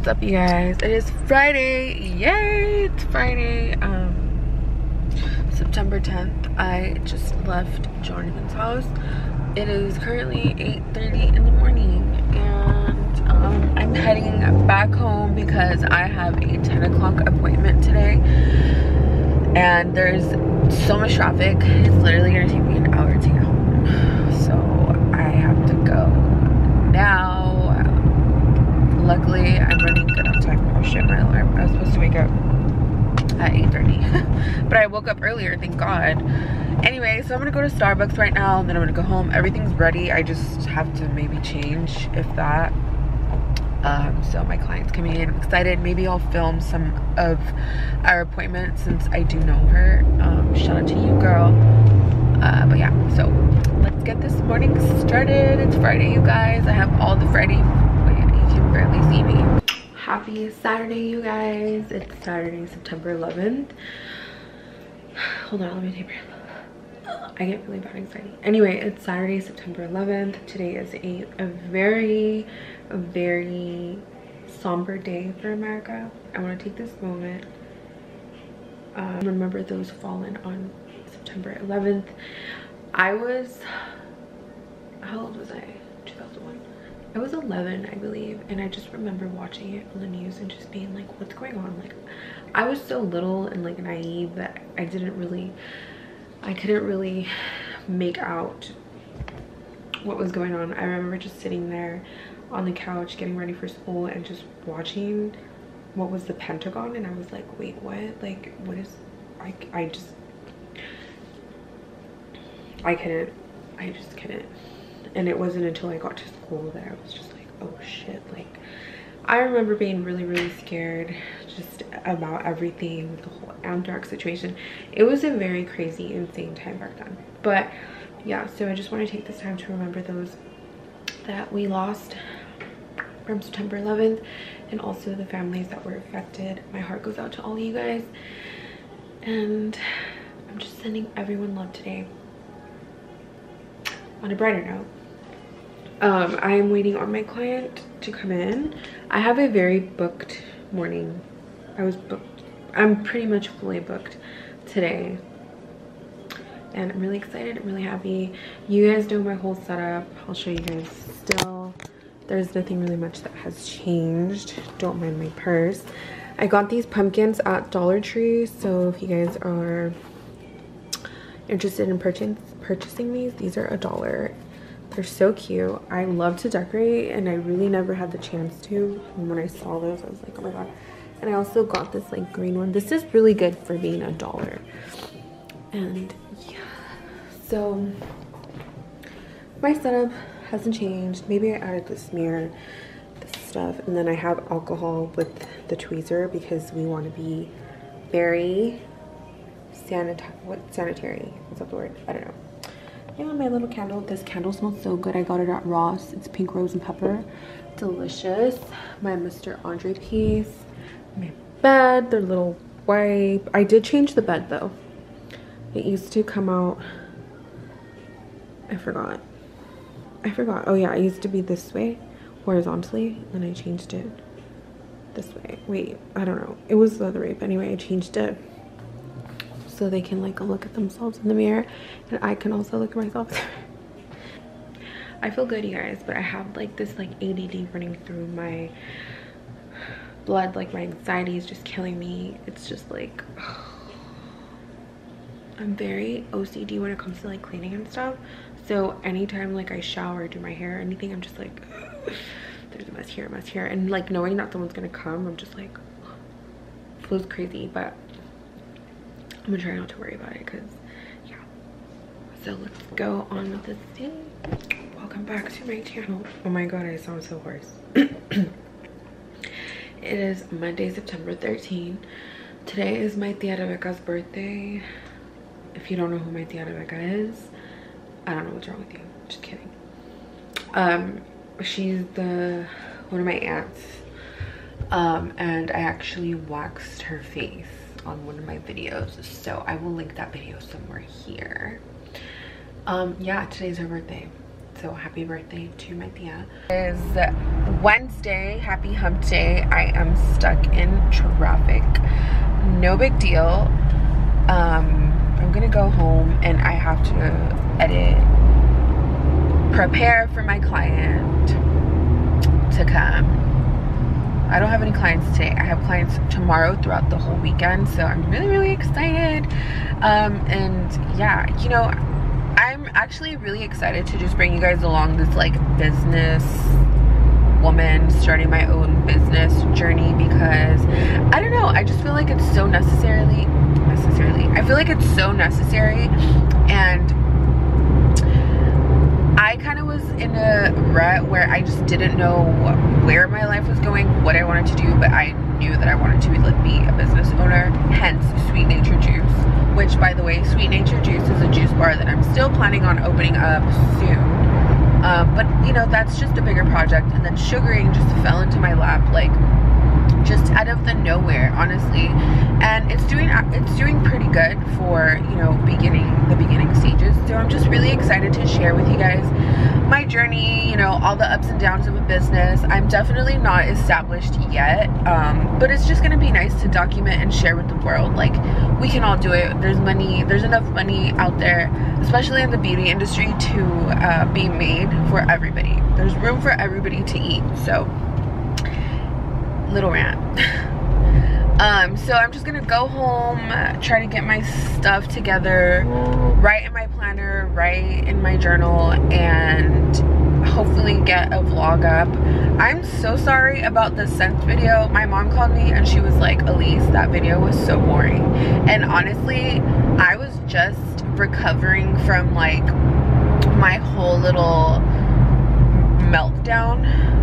what's up you guys? It is friday. Yay it's friday. Um september 10th i just left jonathan's house. It is currently 8:30 in the morning and um, i'm heading back home because i have a 10 o'clock appointment today. And there's so much traffic. It's literally gonna take me an hour to get home. So i have to go now luckily i'm running good on time. Oh shit my alarm. I was supposed to wake up at 8:30, but i woke up earlier thank god. Anyway so i'm gonna go to starbucks right now and then i'm gonna go home. Everything's ready. I just have to maybe change if that. Um, so my client's coming in I'm excited. Maybe i'll film some of our appointments since i do know her. Um, shout out to you girl. Uh, but yeah so let's get this morning started. It's friday you guys. I have all the friday see me. Happy Saturday, you guys. It's Saturday, September 11th. Hold on, let me take a breath. I get really bad anxiety. Anyway, it's Saturday, September 11th. Today is a, a very, very somber day for America. I want to take this moment. Um, remember those fallen on September 11th. I was, how old was I? 2001. I was 11 I believe and I just remember watching it on the news and just being like what's going on? Like I was so little and like naive that I didn't really I couldn't really make out what was going on. I remember just sitting there on the couch getting ready for school and just watching what was the Pentagon and I was like wait what? Like what is I, I just I couldn't I just couldn't. And it wasn't until I got to that I was just like oh shit like I remember being really really scared just about everything with the whole anthrax situation. It was a very crazy insane time back then. But yeah so I just want to take this time to remember those that we lost from September 11th and also the families that were affected. My heart goes out to all you guys. And I'm just sending everyone love today. On a brighter note um i am waiting on my client to come in. I have a very booked morning. I was booked. I'm pretty much fully booked today. And i'm really excited. I'm really happy. You guys know my whole setup. I'll show you guys still. There's nothing really much that has changed. Don't mind my purse. I got these pumpkins at dollar tree so if you guys are interested in purchasing purchasing these these are a dollar they're so cute. I love to decorate and I really never had the chance to. And when I saw those, I was like, oh my god. And I also got this like green one. This is really good for being a dollar. And yeah, so my setup hasn't changed. Maybe I added this mirror, this stuff. And then I have alcohol with the tweezer because we want to be very sanitary. What sanitary? What's that the word? I don't know yeah my little candle this candle smells so good. I got it at ross. It's pink rose and pepper. Delicious. My mr andre piece. My bed their little wipe. I did change the bed though. It used to come out. I forgot. I forgot. Oh yeah it used to be this way horizontally and i changed it this way. Wait i don't know. It was the other way but anyway i changed it so they can like look at themselves in the mirror and I can also look at myself. I feel good you guys but I have like this like ADD running through my blood like my anxiety is just killing me. It's just like I'm very OCD when it comes to like cleaning and stuff. So anytime like I shower do my hair or anything I'm just like there's a mess here a mess here. And like knowing that someone's gonna come I'm just like feels crazy but I'm gonna try not to worry about it because yeah. So let's go on with this day welcome back to my channel. Oh my god i sound so hoarse. It is monday september 13 today is my tia rebecca's birthday. If you don't know who my tia rebecca is i don't know what's wrong with you. Just kidding. Um she's the one of my aunts. Um and i actually waxed her face on one of my videos so i will link that video somewhere here um yeah today's her birthday so happy birthday to my tia. It is Wednesday, happy hump day. I am stuck in traffic. No big deal. Um, I'm gonna go home and I have to edit, prepare for my client to come. I don't have any clients today. I have clients tomorrow throughout the whole weekend. So I'm really, really excited. Um, and yeah, you know, I'm actually really excited to just bring you guys along this like business woman starting my own business journey because I don't know, I just feel like it's so necessarily necessarily. I feel like it's so necessary and I kind of was in a rut where I just didn't know where my life was going, what I wanted to do, but I knew that I wanted to be a business owner, hence Sweet Nature Juice, which by the way, Sweet Nature Juice is a juice bar that I'm still planning on opening up soon. Um, but you know, that's just a bigger project. And then sugaring just fell into my lap like just out of the nowhere honestly. And it's doing it's doing pretty good for you know beginning the beginning stages. So i'm just really excited to share with you guys my journey you know all the ups and downs of a business. I'm definitely not established yet um, but it's just gonna be nice to document and share with the world. Like we can all do it. There's money there's enough money out there especially in the beauty industry to uh, be made for everybody. There's room for everybody to eat so little rant. um, so I'm just gonna go home, try to get my stuff together, write in my planner, write in my journal, and hopefully get a vlog up. I'm so sorry about the scent video. My mom called me and she was like, Elysse, that video was so boring. And honestly, I was just recovering from like my whole little meltdown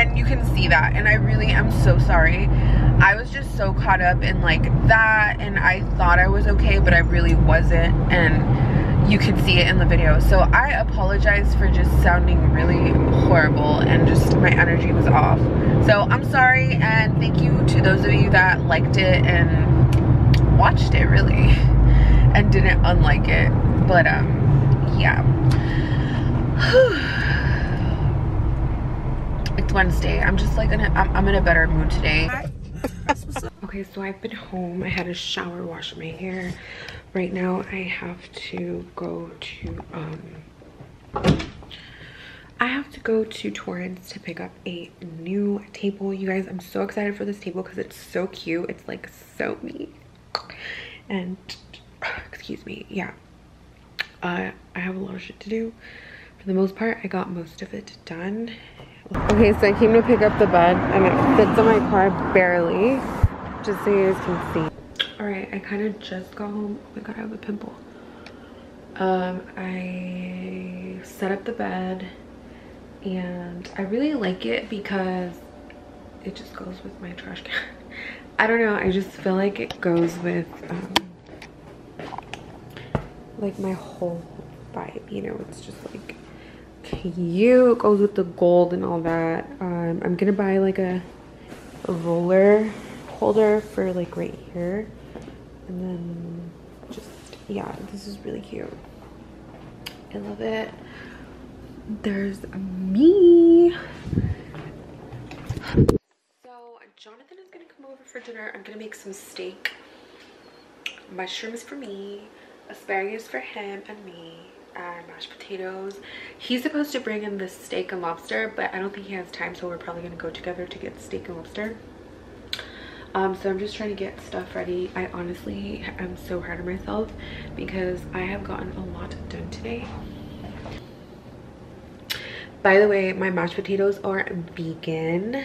and you can see that and I really am so sorry. I was just so caught up in like that and I thought I was okay but I really wasn't and you can see it in the video. So I apologize for just sounding really horrible and just my energy was off. So I'm sorry and thank you to those of you that liked it and watched it really and didn't unlike it. But um yeah it's Wednesday. I'm just like, in a, I'm, I'm in a better mood today. okay, so I've been home. I had a shower, wash my hair. Right now, I have to go to, um, I have to go to Torrance to pick up a new table. You guys, I'm so excited for this table because it's so cute. It's like so me. And, excuse me, yeah. Uh, I have a lot of shit to do. For the most part, I got most of it done. Okay, so I came to pick up the bed and it fits in my car barely, just so you guys can see. All right, I kind of just got home. Oh my God, I have a pimple. Um, I set up the bed and I really like it because it just goes with my trash can. I don't know, I just feel like it goes with um, like my whole vibe, you know, it's just like cute goes with the gold and all that. Um, i'm gonna buy like a, a roller holder for like right here. And then just yeah this is really cute. I love it. There's me. So jonathan is gonna come over for dinner. I'm gonna make some steak. Mushrooms for me. Asparagus for him and me and mashed potatoes. He's supposed to bring in the steak and lobster, but I don't think he has time, so we're probably gonna go together to get steak and lobster. Um, so I'm just trying to get stuff ready. I honestly am so hard on myself because I have gotten a lot done today. By the way, my mashed potatoes are vegan.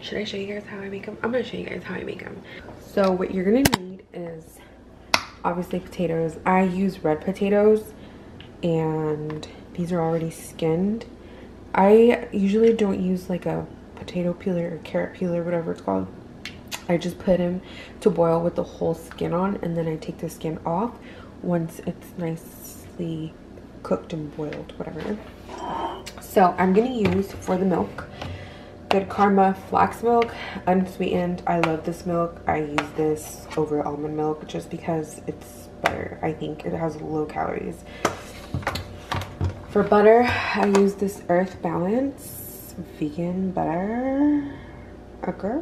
Should I show you guys how I make them? I'm gonna show you guys how I make them. So what you're gonna need is obviously potatoes. I use red potatoes and these are already skinned. I usually don't use like a potato peeler or carrot peeler, whatever it's called. I just put them to boil with the whole skin on and then I take the skin off once it's nicely cooked and boiled, whatever. So I'm gonna use for the milk Good Karma flax milk, unsweetened. I love this milk. I use this over almond milk just because it's better. I think it has low calories. For butter, I use this Earth Balance vegan butter. Okay.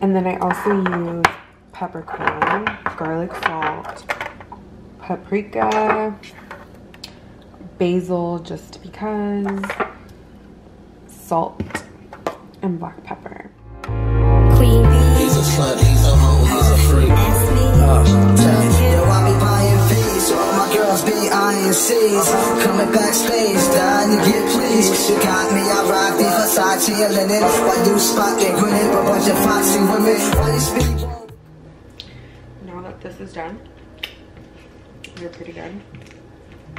And then I also use peppercorn, garlic salt, paprika, basil just because, salt, and black pepper. Queen He's a slut, he's a hoe, he's a freak. Uh, my girls be Coming backstage, dying to get pleased. got me, I rock the Versace linen. Why you spot grinning, but bunch of foxy women. Why you speak? Now that this is done, you're pretty good.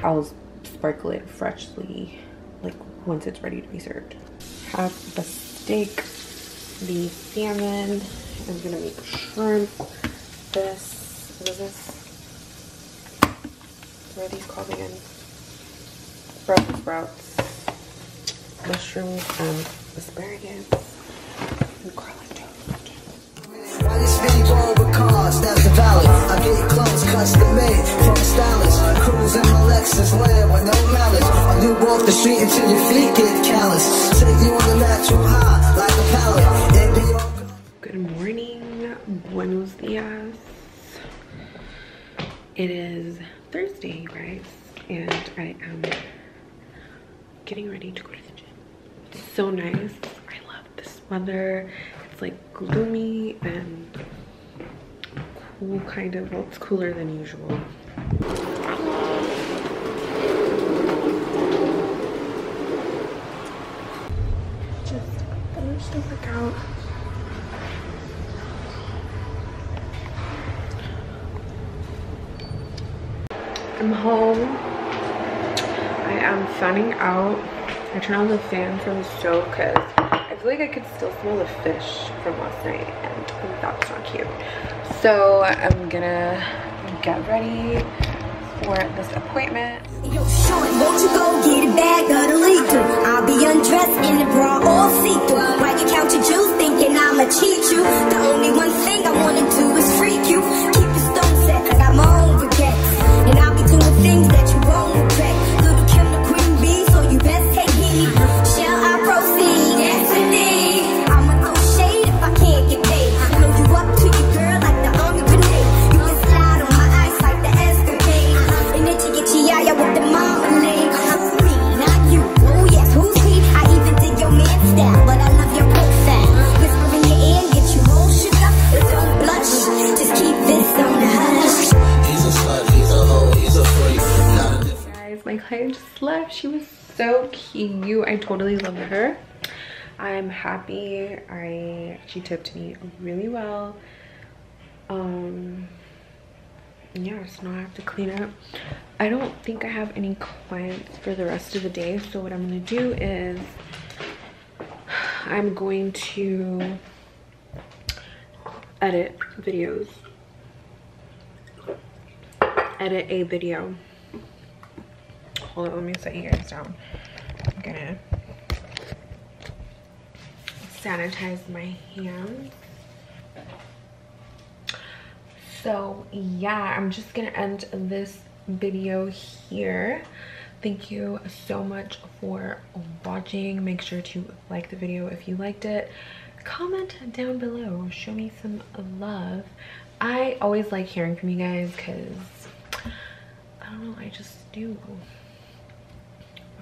I'll sparkle it freshly, like once it's ready to be served. Have the steak, the salmon. I'm gonna make shrimp. This, what is this? What are these called again? Brussels sprouts, mushrooms, and asparagus, get clothes custom made from stylist. Cruise in my Lexus land with no malice. Or you walk the street until your feet get callous. Take you on the natural high like a pallet. Good morning. Buenos dias. It is Thursday, guys, and I am getting ready to go to the gym. It's so nice. I love this weather. It's like gloomy and cool kind of. Well, it's cooler than usual. Just. I'm home. I am sunning out. I turned on the fan for the stove because feel like I could still smell the fish from last night and that's not cute. So I'm gonna get ready for this appointment. Yo, short, won't you go get a bag of the lethal? I'll be undressed in the bra all see-through. While you count your juice thinking I'ma cheat you. The only one thing I wanna do is freak client just left she was so cute. I totally love her. I'm happy. I she tipped me really well. Um yeah so now i have to clean up. I don't think i have any clients for the rest of the day so what i'm gonna do is i'm going to edit videos. Edit a video hold on let me set you guys down. I'm gonna sanitize my hands. So yeah i'm just gonna end this video here. Thank you so much for watching. Make sure to like the video if you liked it. Comment down below. Show me some love. I always like hearing from you guys because i don't know i just do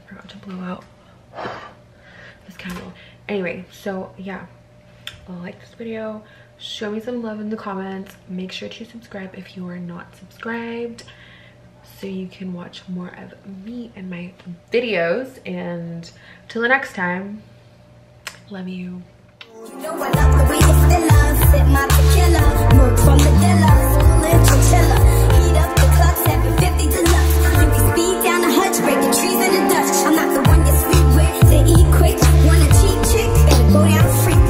forgot to blow out this candle. Anyway, so yeah, like this video. Show me some love in the comments. Make sure to subscribe if you are not subscribed so you can watch more of me and my videos. And till the next time, love you. you know trees in the dust. I'm not the one you sleep with to eat quick. wanna cheap chick and go down free.